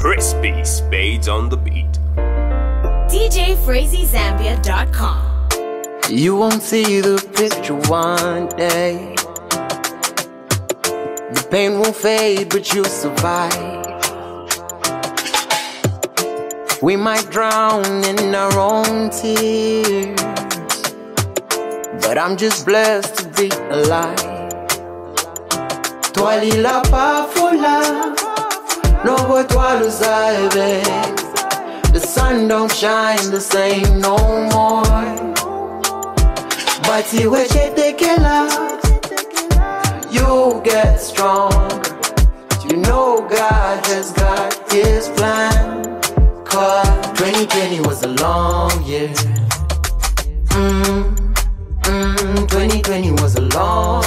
Crispy Spades on the beat. DJFrazyZambia.com. You won't see the picture one day. The pain won't fade, but you'll survive. We might drown in our own tears, but I'm just blessed to be alive. Toi lila pafula, no boy toi luzaebe. The sun don't shine the same no more. But you wish it you get stronger. You know God has got His plan. Cause 2020 was a long year. Mm, mm, 2020 was a long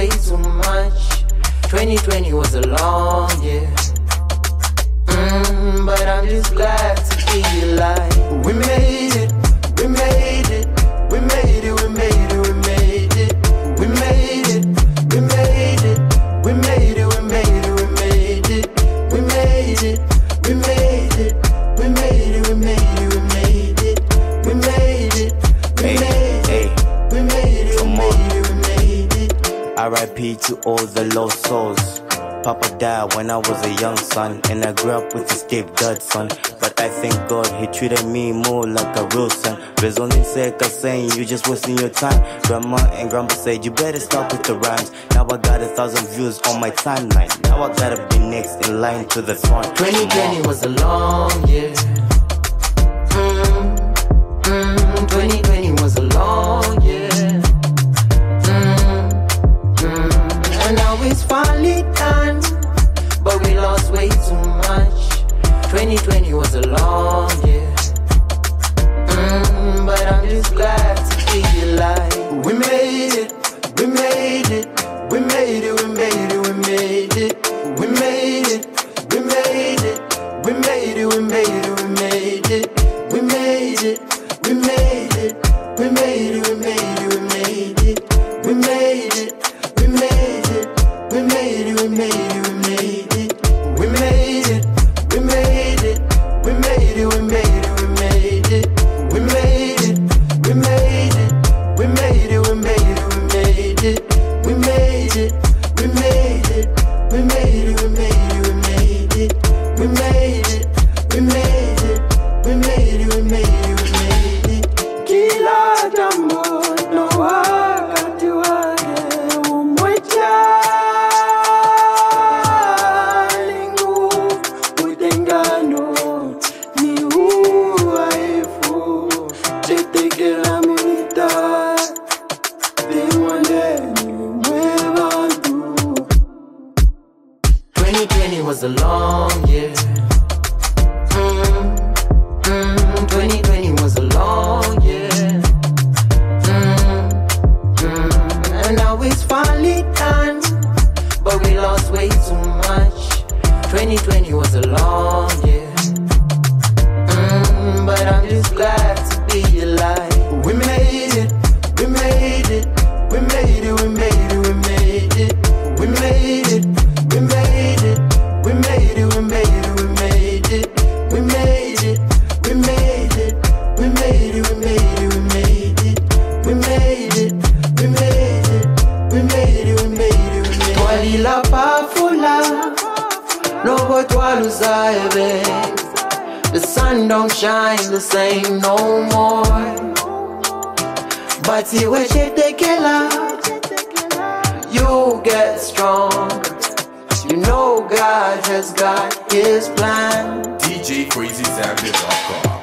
way too much. 2020 was a long year. Mm, but I'm just glad to be alive. We made it, R.I.P. to all the lost souls. Papa died when I was a young son, and I grew up with a stepdad son. But I thank God he treated me more like a real son. Raisonning sick, saying you just wasting your time. Grandma and grandpa said you better stop with the rhymes. Now I got a thousand views on my timeline. Now I gotta be next in line to the throne. 2020 was a long year. Mm, now finally done. But we lost way too much. 2020 was a long year. Mm, but I'm just glad to be alive. We made it, we made it, we made it, we made it, we made it, we made it, we made it, we made it, we made it, we made it, we made it, we made it, we made it, we made it, we made it, 2020 was a long year. Mm, mm, 2020 was a long year. Mm, mm, and now it's but we lost way too much. 2020 was a long year. Mm, but I'm just glad to be alive. walila pafula. Lobo twaluzaebe the sun don't shine the same no more. Bati wechetekela you get strong. You know god has got his plan. Dj Frazy zambia.com